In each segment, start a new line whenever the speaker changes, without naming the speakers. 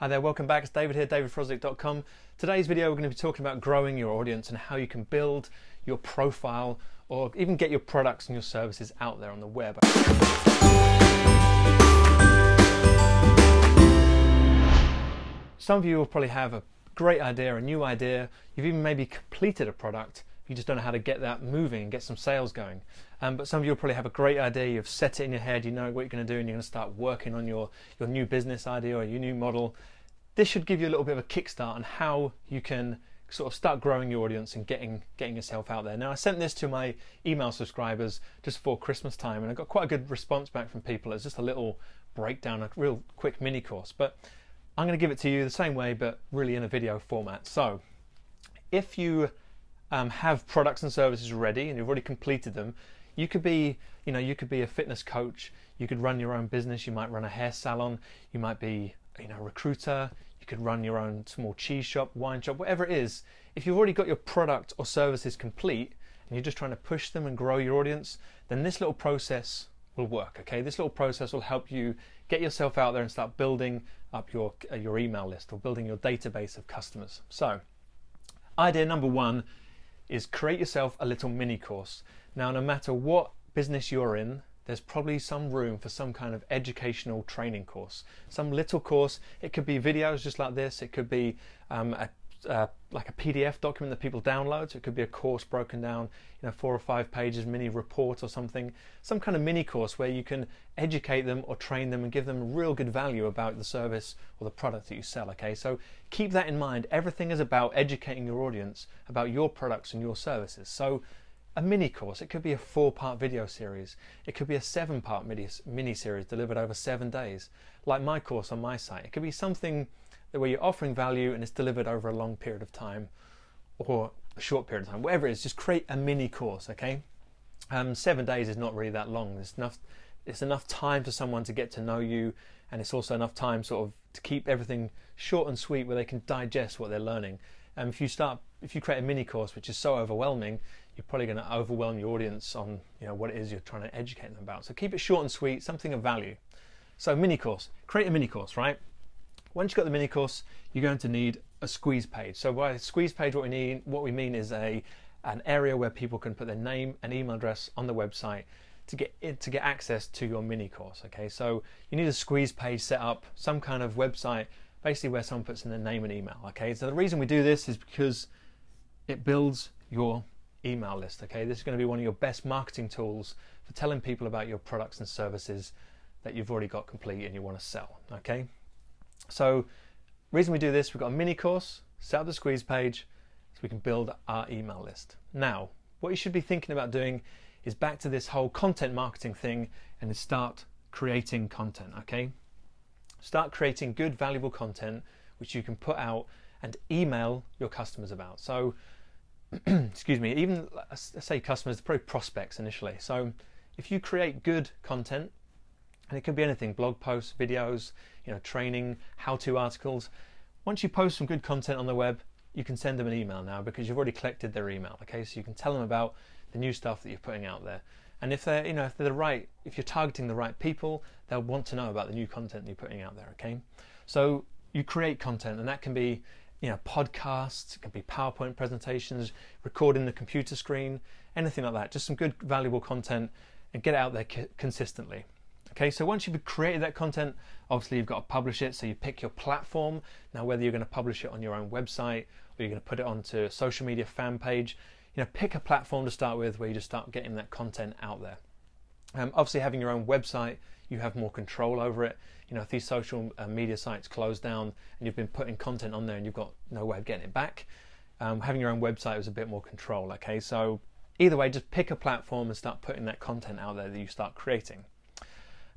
Hi there, welcome back. It's David here, davidfrosdick.com. Today's video, we're going to be talking about growing your audience and how you can build your profile or even get your products and your services out there on the web. Some of you will probably have a great idea, a new idea. You've even maybe completed a product. You just don't know how to get that moving and get some sales going. Um, but some of you will probably have a great idea. You've set it in your head. You know what you're going to do, and you're going to start working on your your new business idea or your new model. This should give you a little bit of a kickstart on how you can sort of start growing your audience and getting getting yourself out there. Now I sent this to my email subscribers just before Christmas time, and I got quite a good response back from people. It's just a little breakdown, a real quick mini course, but I'm going to give it to you the same way, but really in a video format. So if you um, have products and services ready and you've already completed them, you could be, you know, you could be a fitness coach. You could run your own business. You might run a hair salon. You might be, you know, a recruiter. You could run your own small cheese shop, wine shop, whatever it is. If you've already got your product or services complete and you're just trying to push them and grow your audience, then this little process will work. Okay, this little process will help you get yourself out there and start building up your uh, your email list or building your database of customers. So, idea number one is create yourself a little mini course. Now, no matter what business you're in, there's probably some room for some kind of educational training course, some little course. It could be videos just like this. It could be um, a uh, like a PDF document that people download. So it could be a course broken down, you know, four or five pages, mini report or something, some kind of mini course where you can educate them or train them and give them real good value about the service or the product that you sell. Okay, so keep that in mind. Everything is about educating your audience about your products and your services. So a mini course, it could be a four part video series, it could be a seven part mini series delivered over seven days, like my course on my site. It could be something where you're offering value and it's delivered over a long period of time or a short period of time, whatever it is, just create a mini course, okay? Um, seven days is not really that long. There's enough, it's enough time for someone to get to know you, and it's also enough time sort of to keep everything short and sweet where they can digest what they're learning. And um, if you start, if you create a mini course which is so overwhelming, you're probably going to overwhelm your audience on you know what it is you're trying to educate them about. So keep it short and sweet, something of value. So mini course, create a mini course, right? Once you've got the mini course, you're going to need a squeeze page. So by squeeze page, what we need, what we mean is a an area where people can put their name and email address on the website to get it, to get access to your mini course. Okay, so you need a squeeze page set up, some kind of website, basically where someone puts in their name and email. Okay, so the reason we do this is because it builds your email list. Okay, this is going to be one of your best marketing tools for telling people about your products and services that you've already got complete and you want to sell. Okay. So reason we do this, we've got a mini course, set up the squeeze page so we can build our email list. Now, what you should be thinking about doing is back to this whole content marketing thing and start creating content, okay? Start creating good, valuable content which you can put out and email your customers about. So, excuse me, even let's say customers, probably prospects initially. So, if you create good content and it can be anything blog posts videos you know training how to articles. Once you post some good content on the web you can send them an email now because you've already collected their email okay? So you can tell them about the new stuff that you're putting out there. And if they're you know if they're the right if you're targeting the right people they'll want to know about the new content you're putting out there okay? So you create content and that can be you know podcasts it can be powerpoint presentations recording the computer screen anything like that. Just some good valuable content and get it out there consistently Okay, so once you've created that content, obviously you've got to publish it. So you pick your platform. Now, whether you're going to publish it on your own website or you're going to put it onto a social media fan page, you know, pick a platform to start with where you just start getting that content out there. Um, obviously, having your own website, you have more control over it. You know, if these social uh, media sites close down and you've been putting content on there and you've got no way of getting it back, um, having your own website is a bit more control. Okay, so either way, just pick a platform and start putting that content out there that you start creating.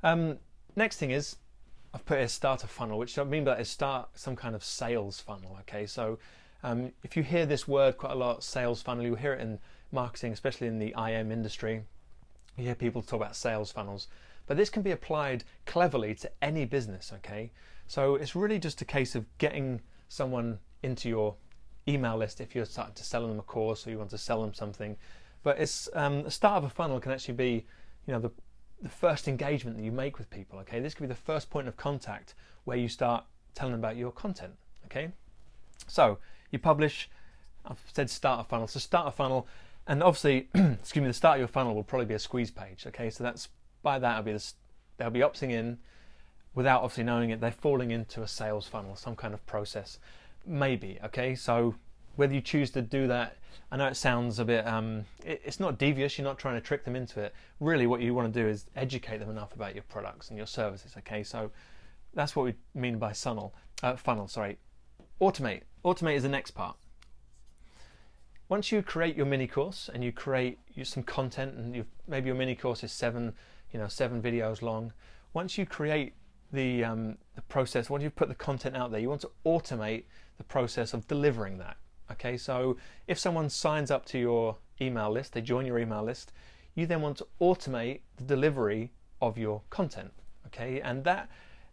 Um, next thing is I've put a starter funnel, which I mean by that is start some kind of sales funnel. Okay, so um, if you hear this word quite a lot, sales funnel, you'll hear it in marketing, especially in the IM industry. You hear people talk about sales funnels, but this can be applied cleverly to any business. Okay, so it's really just a case of getting someone into your email list if you're starting to sell them a course or you want to sell them something. But it's um, the start of a funnel can actually be, you know, the, the first engagement that you make with people. Okay, this could be the first point of contact where you start telling them about your content. Okay, so you publish. I've said start a funnel. So start a funnel, and obviously, excuse me, the start of your funnel will probably be a squeeze page. Okay, so that's by that will be this, they'll be opting in without obviously knowing it. They're falling into a sales funnel, some kind of process, maybe. Okay, so whether you choose to do that, I know it sounds a bit, um, it, it's not devious, you're not trying to trick them into it. Really, what you want to do is educate them enough about your products and your services, okay? So that's what we mean by funnel, uh, funnel, sorry. Automate. Automate is the next part. Once you create your mini course and you create some content, and maybe your mini course is seven, you know, seven videos long. Once you create the um, the process, once you put the content out there, you want to automate the process of delivering that. Okay, so if someone signs up to your email list, they join your email list, you then want to automate the delivery of your content. Okay, and that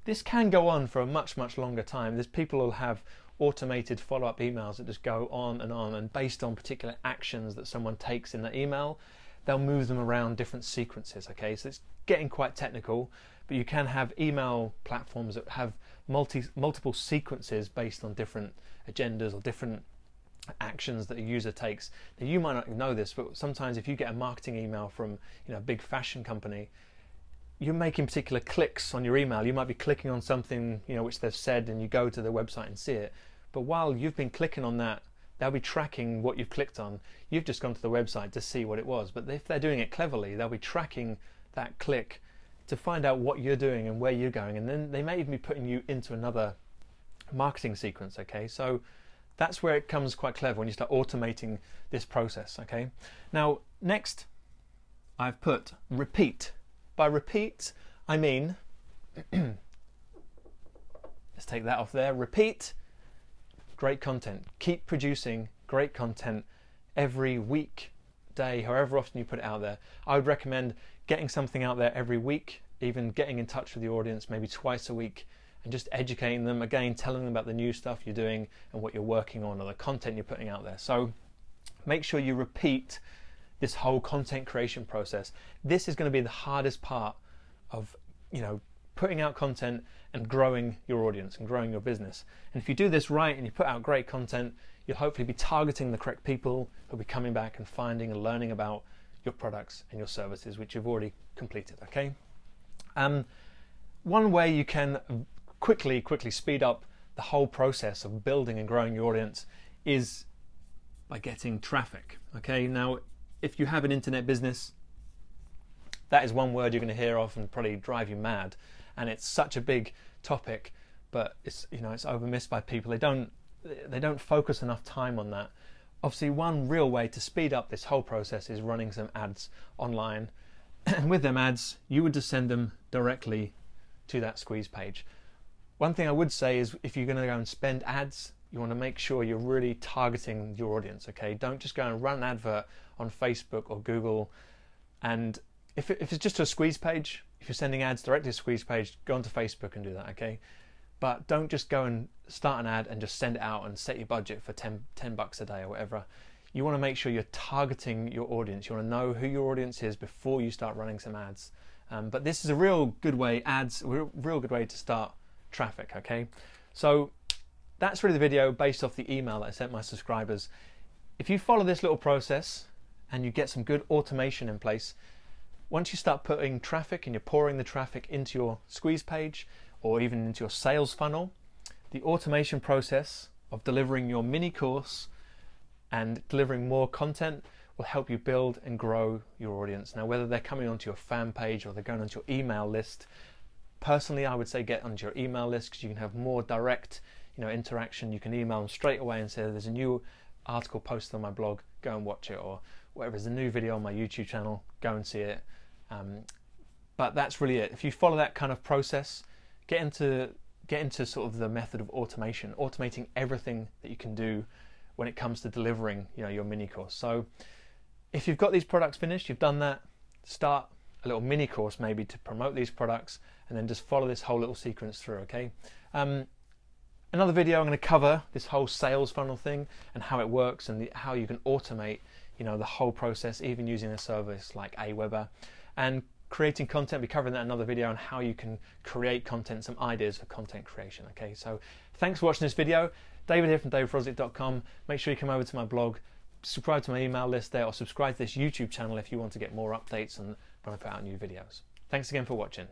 this can go on for a much much longer time. There's people who will have automated follow-up emails that just go on and on, and based on particular actions that someone takes in the email, they'll move them around different sequences. Okay, so it's getting quite technical, but you can have email platforms that have multi multiple sequences based on different agendas or different actions that a user takes. Now you might not know this, but sometimes if you get a marketing email from you know a big fashion company, you're making particular clicks on your email. You might be clicking on something you know which they've said, and you go to the website and see it. But while you've been clicking on that, they'll be tracking what you've clicked on. You've just gone to the website to see what it was. But if they're doing it cleverly, they'll be tracking that click to find out what you're doing and where you're going, and then they may even be putting you into another marketing sequence. Okay, so that's where it comes quite clever when you start automating this process, okay? Now, next, I've put repeat. By repeat, I mean, let's take that off there. Repeat, great content. Keep producing great content every week, day, however often you put it out there. I would recommend getting something out there every week, even getting in touch with the audience maybe twice a week and just educating them again, telling them about the new stuff you're doing and what you're working on or the content you're putting out there. So make sure you repeat this whole content creation process. This is going to be the hardest part of, you know, putting out content and growing your audience and growing your business. And if you do this right and you put out great content, you'll hopefully be targeting the correct people who'll be coming back and finding and learning about your products and your services, which you've already completed. Okay. Um, one way you can quickly, quickly speed up the whole process of building and growing your audience is by getting traffic. Okay, now if you have an internet business, that is one word you're going to hear of and probably drive you mad. And it's such a big topic, but it's you know it's overmissed by people. They don't they don't focus enough time on that. Obviously, one real way to speed up this whole process is running some ads online. And with them ads, you would just send them directly to that squeeze page. One thing I would say is if you're going to go and spend ads, you want to make sure you're really targeting your audience, okay? Don't just go and run an advert on Facebook or Google. And if, if it's just a squeeze page, if you're sending ads directly to a squeeze page, go onto Facebook and do that, okay? But don't just go and start an ad and just send it out and set your budget for 10, 10 bucks a day or whatever. You want to make sure you're targeting your audience. You want to know who your audience is before you start running some ads. Um, but this is a real good way, ads, a real good way to start traffic, okay? So that's really the video based off the email that I sent my subscribers. If you follow this little process and you get some good automation in place, once you start putting traffic and you're pouring the traffic into your squeeze page or even into your sales funnel, the automation process of delivering your mini course and delivering more content will help you build and grow your audience. Now, whether they're coming onto your fan page or they're going onto your email list, Personally, I would say get onto your email list because you can have more direct, you know, interaction. You can email them straight away and say, "There's a new article posted on my blog. Go and watch it," or whatever. There's a new video on my YouTube channel. Go and see it. Um, but that's really it. If you follow that kind of process, get into get into sort of the method of automation, automating everything that you can do when it comes to delivering, you know, your mini course. So if you've got these products finished, you've done that, start a little mini course maybe to promote these products and then just follow this whole little sequence through, okay? Um, another video I'm going to cover this whole sales funnel thing and how it works and the, how you can automate, you know, the whole process even using a service like Aweber and creating content. We're covering that another video on how you can create content, some ideas for content creation, okay? So thanks for watching this video. David here from davidfrosdick.com. Make sure you come over to my blog, subscribe to my email list there or subscribe to this YouTube channel if you want to get more updates and when I put out new videos. Thanks again for watching.